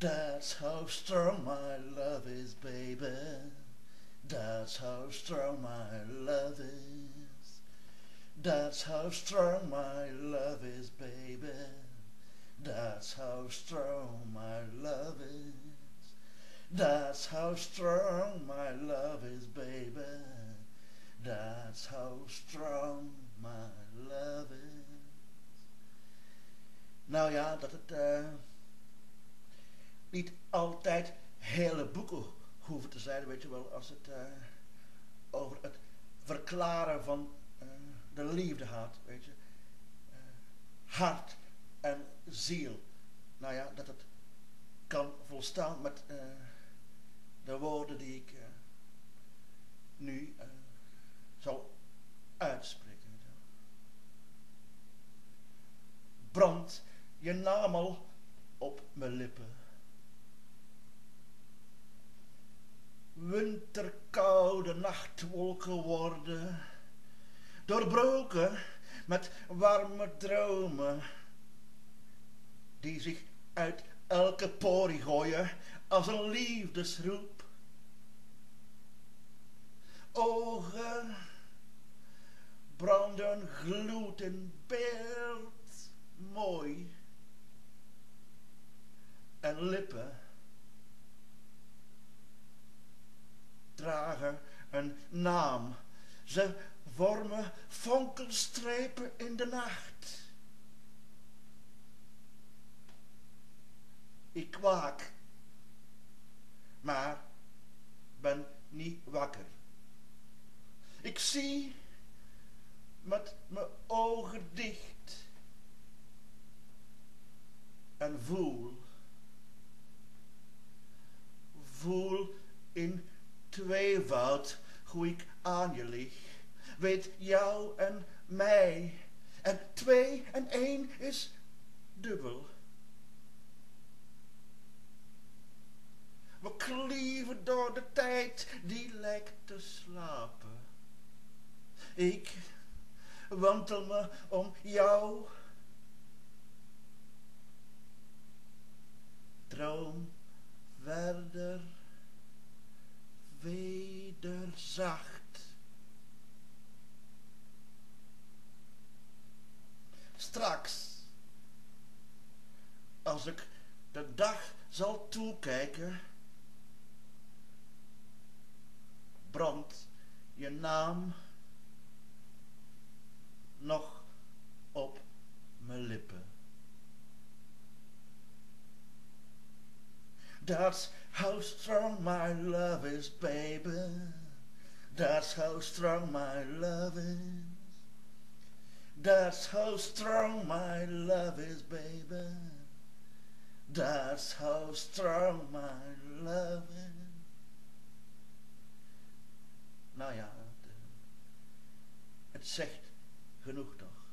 That's how strong my love is, baby. That's how strong my love is. That's how strong my love is, baby. That's how strong my love is. That's how strong my love is, baby. That's how strong my love is. Nou ja, dat het niet altijd hele boeken hoeven te zijn, weet je wel, als het uh, over het verklaren van uh, de liefde gaat, weet je. hart en ziel. Nou ja, dat het kan volstaan met de woorden die ik nu zal uitspreken. Brand je naam al op mijn lippen. Winterkoude nachtwolken worden, doorbroken met warme dromen, die zich uit elke porie gooien als een liefdesroep. Ogen branden gloed in beeld mooi en lippen dragen een naam. Ze vormen fonkelstrepen in de nacht. Ik waak, maar ben niet wakker. Ik zie met mijn ogen dicht en voel voel in tweevoud hoe ik aan je lig. Weet jou en mij. En twee en één is dubbel. We klieven door de tijd die lijkt te slapen. Ik wantel me om jou. Droom verder wederzacht. Straks, als ik de dag zal toekijken, brandt je naam nog op mijn lippen. That's how strong my love is, baby. That's how strong my love is. That's how strong my love is, baby. That's how strong my love is. Nou ja, het, eh, het zegt genoeg toch.